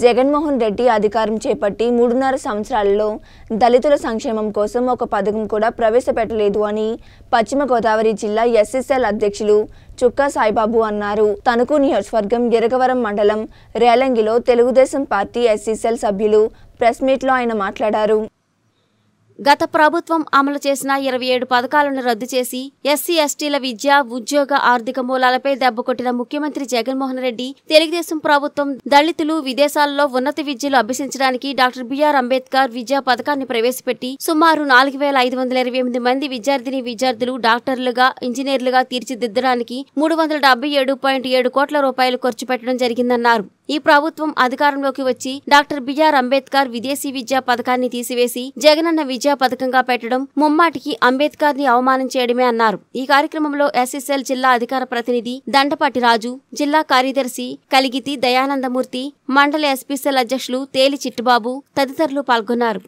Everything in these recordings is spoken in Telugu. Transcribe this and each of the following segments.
జగన్మోహన్ రెడ్డి అధికారం చేపట్టి మూడున్నర సంవత్సరాలలో దళితుల సంక్షేమం కోసం ఒక పథకం కూడా ప్రవేశపెట్టలేదు అని పశ్చిమ గోదావరి జిల్లా ఎస్ఎస్ఎల్ అధ్యక్షులు చుక్కా సాయిబాబు అన్నారు. తణుకు నియోజకవర్గం గిరగవరం మండలం రేలంగిలో తెలుగుదేశం పార్టీ ఎస్ఎస్ఎల్ సభ్యులు ప్రెస్ మీట్లో ఆయన మాట్లాడారు. గత ప్రభుత్వం అమలు చేసిన ఇరవై ఏడు పథకాలను రద్దు చేసి ఎస్సీ ఎస్టీల విద్య ఉద్యోగ ఆర్థిక మూలాలపై దెబ్బకొట్టిన ముఖ్యమంత్రి జగన్మోహన్ రెడ్డి తెలుగుదేశం ప్రభుత్వం దళితులు విదేశాల్లో ఉన్నత విద్యలు అభ్యసించడానికి డాక్టర్ బిఆర్ అంబేద్కర్ విద్యా పథకాన్ని ప్రవేశపెట్టి సుమారు నాలుగు వేల ఐదు వందల ఇరవై ఎనిమిది మంది విద్యార్థిని విద్యార్థులు డాక్టర్లుగా ఇంజనీర్లుగా తీర్చిదిద్దడానికి మూడు వందల డెబ్బై ఏడు పాయింట్ ఏడు కోట్ల రూపాయలు ఖర్చు పెట్టడం జరిగిందన్నారు. ఈ ప్రభుత్వం అధికారంలోకి వచ్చి డాక్టర్ బిఆర్ అంబేద్కర్ విదేశీ విద్యా పథకాన్ని తీసివేసి జగనన్న విద్యా పథకంగా పెట్టడం ముమ్మాటికి అంబేద్కర్ని అవమానం చేయడమే అన్నారు. ఈ కార్యక్రమంలో ఎస్ఎస్ఎల్ జిల్లా అధికార ప్రతినిధి దండపాటి రాజు జిల్లా కార్యదర్శి కలిగితి దయానందమూర్తి మండల ఎస్పీసెల్ అధ్యక్షులు తేలి చిట్టుబాబు తదితరులు పాల్గొన్నారు.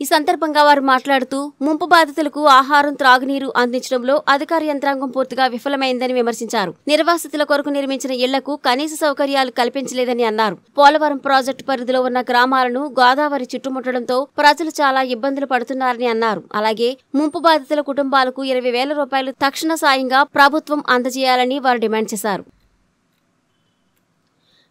ఈ సందర్భంగా వారు మాట్లాడుతూ ముంపు బాధితులకు ఆహారం త్రాగునీరు అందించడంలో అధికార యంత్రాంగం పూర్తిగా విఫలమైందని విమర్శించారు. నిర్వాసితుల కొరకు నిర్మించిన ఇళ్ళకు కనీస సౌకర్యాలు కల్పించలేదని అన్నారు. పోలవరం ప్రాజెక్టు పరిధిలో ఉన్న గ్రామాలను గోదావరి చుట్టుముట్టడంతో ప్రజలు చాలా ఇబ్బందులు పడుతున్నారని అన్నారు. అలాగే ముంపు బాధితుల కుటుంబాలకు ఇరవై వేల రూపాయలు తక్షణ సాయంగా ప్రభుత్వం అందజేయాలని వారు డిమాండ్ చేశారు.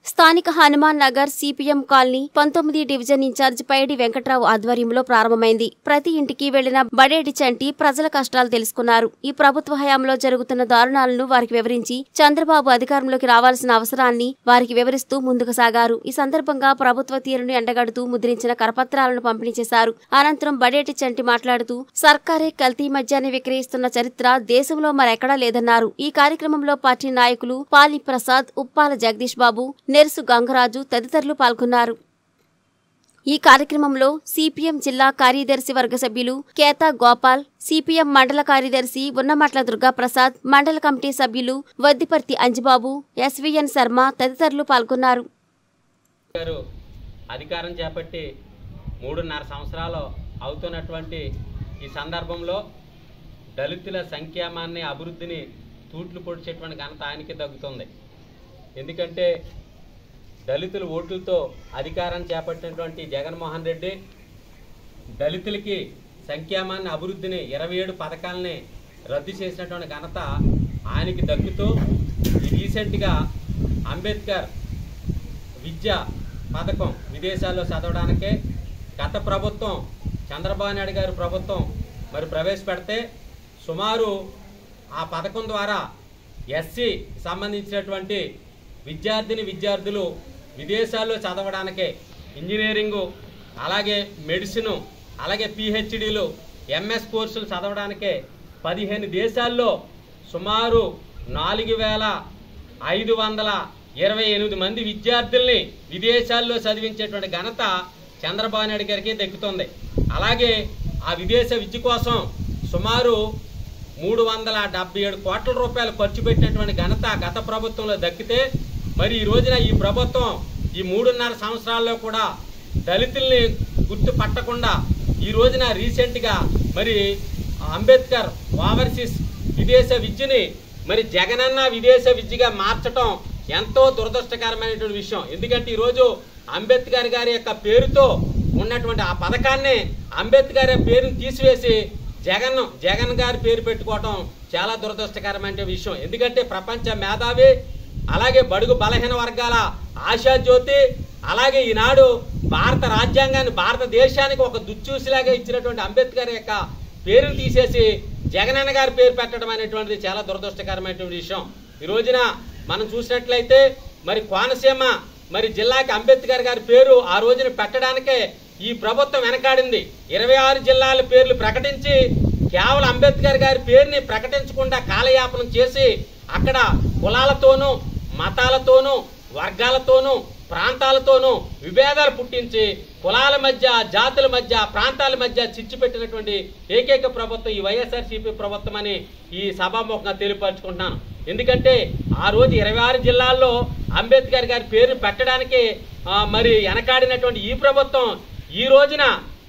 స్థానిక హనుమాన్ నగర్ సిపిఎం కాలనీ పంతొమ్మిది డివిజన్ ఇన్ఛార్జ్ పైడి వెంకట్రావు ఆధ్వర్యంలో ప్రారంభమైంది. ప్రతి ఇంటికి వెళ్ళిన బడేటి చంటి ప్రజల కష్టాలు తెలుసుకున్నారు. ఈ ప్రభుత్వ హయాంలో జరుగుతున్న దారుణాలను వారికి వివరించి చంద్రబాబు అధికారంలోకి రావాల్సిన అవసరాన్ని వారికి వివరిస్తూ ముందుకు సాగారు. ఈ సందర్భంగా ప్రభుత్వ తీరును ఎండగడుతూ ముద్రించిన కరపత్రాలను పంపిణీ చేశారు. అనంతరం బడేటి చంటి మాట్లాడుతూ సర్కారే కల్తీ మద్యాన్ని విక్రయిస్తున్న చరిత్ర దేశంలో మరెక్కడా లేదన్నారు. ఈ కార్యక్రమంలో పార్టీ నాయకులు పాలి ప్రసాద్ ఉప్పాల జగదీష్ బాబు నెర్సు గంగరాజు తదితరులు పాల్గొన్నారు. ఈ కార్యక్రమంలో సిపిఎం జిల్లా కార్యదర్శి వర్గ సభ్యులు కేతా గోపాల్ సిపిఎం మండల కార్యదర్శి ఉన్నమట్ల దుర్గాప్రసాద్ మండల కమిటీ సభ్యులు వద్దిపర్తి అంజిబాబు ఎస్విఎన్ శర్మ తదితరులు పాల్గొన్నారు. అధికారం చేపట్టి మూడున్నర సంవత్సరాలు అవుతున్నటువంటి ఈ సందర్భంలో దళితుల సంక్షేమాన్ని అభివృద్ధిని తూట్లు పొడిచేటువంటి ఘనత ఆయనకి తగ్గుతుంది ఎందుకంటే దళితుల ఓట్లతో అధికారం చేపట్టినటువంటి జగన్మోహన్ రెడ్డి దళితులకి సంక్షేమాన్ని అభివృద్ధిని ఇరవై ఏడు పథకాలని రద్దు చేసినటువంటి ఘనత ఆయనకి దక్కుతూ రీసెంట్గా అంబేద్కర్ విద్య పథకం విదేశాల్లో చదవడానికే గత ప్రభుత్వం చంద్రబాబు నాయుడు గారి ప్రభుత్వం మరి ప్రవేశపెడితే సుమారు ఆ పథకం ద్వారా ఎస్సీ సంబంధించినటువంటి విద్యార్థిని విద్యార్థులు విదేశాల్లో చదవడానికే ఇంజనీరింగు అలాగే మెడిసిను అలాగే పిహెచ్డీలు ఎంఎస్ కోర్సులు చదవడానికే పదిహేను దేశాల్లో సుమారు నాలుగు వేల ఐదు వందల ఇరవై ఎనిమిది మంది విద్యార్థుల్ని విదేశాల్లో చదివించేటువంటి ఘనత చంద్రబాబు నాయుడు గారికి దక్కుతుంది. అలాగే ఆ విదేశ విద్య కోసం సుమారు మూడు వందల డెబ్బై ఏడు కోట్ల రూపాయలు ఖర్చు పెట్టినటువంటి ఘనత గత ప్రభుత్వంలో దక్కితే మరి ఈ రోజున ఈ ప్రభుత్వం ఈ మూడున్నర సంవత్సరాల్లో కూడా దళితుల్ని గుర్తుపట్టకుండా ఈ రోజున రీసెంట్గా మరి అంబేద్కర్ ఓవర్సీస్ విదేశ విద్యని మరి జగనన్న విదేశ విద్యగా మార్చటం ఎంతో దురదృష్టకరమైనటువంటి విషయం. ఎందుకంటే ఈరోజు అంబేద్కర్ గారి యొక్క పేరుతో ఉన్నటువంటి ఆ పథకాన్ని అంబేద్కర్ పేరుని తీసివేసి జగన్ జగన్ గారి పేరు పెట్టుకోవటం చాలా దురదృష్టకరమైన విషయం. ఎందుకంటే ప్రపంచ మేధావి అలాగే బడుగు బలహీన వర్గాల ఆశాజ్యోతి అలాగే ఈనాడు భారత రాజ్యాంగాన్ని భారతదేశానికి ఒక దుచ్చూసిలాగా ఇచ్చినటువంటి అంబేద్కర్ యొక్క పేరును తీసేసి జగనన్న గారి పేరు పెట్టడం అనేటువంటిది చాలా దురదృష్టకరమైనటువంటి విషయం. ఈ రోజున మనం చూసినట్లయితే మరి కోనసీమ మరి జిల్లాకి అంబేద్కర్ గారి పేరు ఆ రోజున పెట్టడానికే ఈ ప్రభుత్వం వెనకాడింది. ఇరవై ఆరు జిల్లాల పేర్లు ప్రకటించి కేవలం అంబేద్కర్ గారి పేరుని ప్రకటించకుండా కాలయాపనం చేసి అక్కడ కులాలతోనూ మతాలతోనూ వర్గాలతోనూ ప్రాంతాలతోనూ విభేదాలు పుట్టించి కులాల మధ్య జాతుల మధ్య ప్రాంతాల మధ్య చిచ్చు పెట్టినటువంటి ఏకైక ప్రభుత్వం ఈ వైఎస్ఆర్సీపీ ప్రభుత్వం అని ఈ సభాముఖంగా తెలియపరచుకుంటున్నాను. ఎందుకంటే ఆ రోజు ఇరవై ఆరు జిల్లాల్లో అంబేద్కర్ గారి పేరు పెట్టడానికి మరి వెనకాడినటువంటి ఈ ప్రభుత్వం ఈ రోజున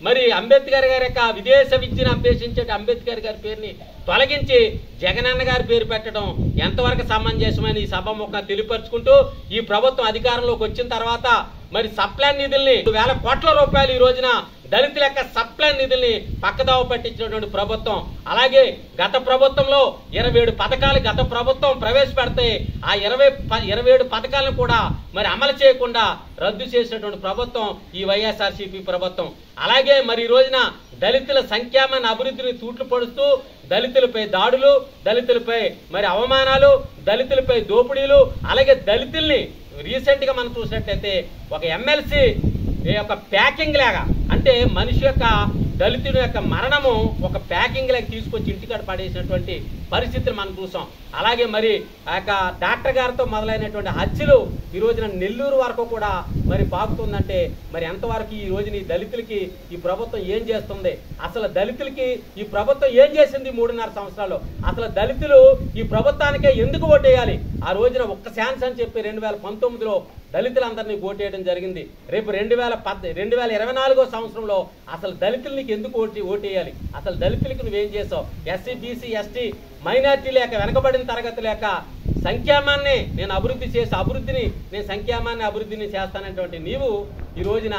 మరి అంబేద్కర్ గారి యొక్క విదేశ విద్యను అభ్యసించే అంబేద్కర్ గారి పేరుని తొలగించి జగనన్న గారి పేరు పెట్టడం ఎంతవరకు సమంజసమని ఈ సభ తెలియపరుచుకుంటూ ఈ ప్రభుత్వం అధికారంలోకి వచ్చిన తర్వాత మరి సప్లాన్ నిధుల్ని వేల కోట్ల రూపాయలు ఈ రోజున దళితుల యొక్క సప్లాన్ నిధుల్ని పక్కదావ పట్టించినటువంటి ప్రభుత్వం. అలాగే గత ప్రభుత్వంలో ఇరవై ఏడు పథకాలు గత ప్రభుత్వం ప్రవేశపెడితే ఆ ఇరవై ఇరవై ఏడు పథకాలను కూడా మరి అమలు చేయకుండా రద్దు చేసినటువంటి ప్రభుత్వం ఈ వైఎస్ఆర్సీపీ ప్రభుత్వం. అలాగే మరి ఈ రోజున దళితుల సంఖ్యామైన అభివృద్ధిని తూట్లు పడుస్తూ దళితులపై దాడులు దళితులపై మరి అవమానాలు దళితులపై దోపిడీలు అలాగే దళితుల్ని రీసెంట్గా మనం చూసినట్లయితే ఒక ఎమ్మెల్సీ యొక్క ప్యాకింగ్ లాగా అంటే మనిషి యొక్క దళితుడి యొక్క మరణము ఒక ప్యాకింగ్ లాగా తీసుకొచ్చి ఇంటికాడ పడేసినటువంటి పరిస్థితిని మనం చూసాం. అలాగే మరి ఆ యొక్క డాక్టర్ గారితో మొదలైనటువంటి హత్యలు ఈ రోజున నెల్లూరు వరకు కూడా మరి పాకుతుందంటే మరి ఎంతవరకు ఈ రోజున ఈ దళితులకి ఈ ప్రభుత్వం ఏం చేస్తుంది? అసలు దళితులకి ఈ ప్రభుత్వం ఏం చేసింది మూడున్నర సంవత్సరాలు అసలు దళితులు ఈ ప్రభుత్వానికే ఎందుకు ఓటేయాలి? ఆ రోజున ఒక్క ఛాన్స్ అని చెప్పి రెండు వేల పంతొమ్మిదిలో దళితులందరినీ ఓటేయడం జరిగింది. రేపు రెండు వేల పద్ రెండు వేల ఇరవై నాలుగో సంవత్సరంలో అసలు దళితులకి ఎందుకు ఓటి ఓటేయాలి? అసలు దళితులకి నువ్వేం చేసావు ఎస్సీ బీసీ ఎస్టీ మైనార్టీ లేక వెనకబడిన తరగతి లేక సంక్షేమాన్ని నేను అభివృద్ధి చేసి అభివృద్ధిని నేను సంక్షేమాన్ని అభివృద్ధిని చేస్తానటువంటి నీవు ఈ రోజున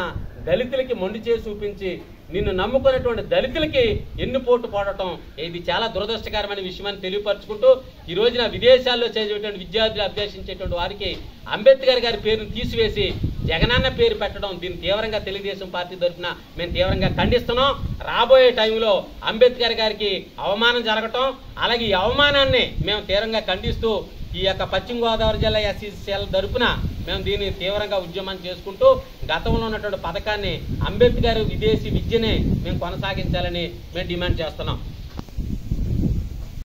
దళితులకి మొండి చేసి చూపించి నిన్ను నమ్ముకున్నటువంటి దళితులకి ఎన్ని పోటు పోడటం ఇది చాలా దురదృష్టకరమైన విషయమని తెలియపరచుకుంటూ ఈ రోజున విదేశాల్లో చదివేటువంటి విద్యార్థులు అభ్యసించేటువంటి వారికి అంబేద్కర్ గారి పేరును తీసివేసి జగనన్న పేరు పెట్టడం దీన్ని తీవ్రంగా తెలుగుదేశం పార్టీ తరఫున మేము తీవ్రంగా ఖండిస్తున్నాం. రాబోయే టైంలో అంబేద్కర్ గారికి అవమానం జరగటం అలాగే ఈ అవమానాన్ని మేము తీవ్రంగా ఖండిస్తూ ఈ యొక్క పశ్చిమ గోదావరి జిల్లా ఎస్సీసీఎల్ తరపున మేము దీన్ని తీవ్రంగా ఉద్యమం చేసుకుంటూ గతంలో ఉన్నటువంటి పథకాన్ని అంబేద్కర్ విదేశీ విద్యనే మేము కొనసాగించాలని మేము డిమాండ్ చేస్తున్నాం.